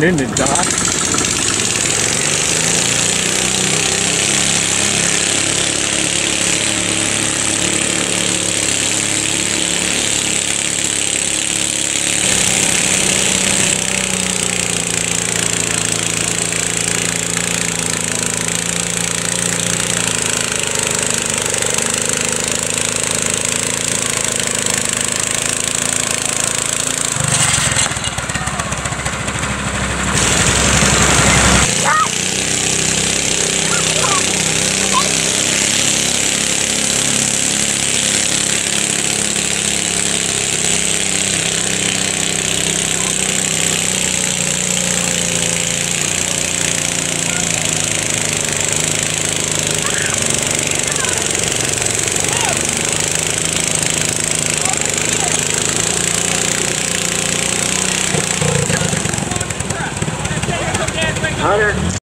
Didn't it die? Hunter.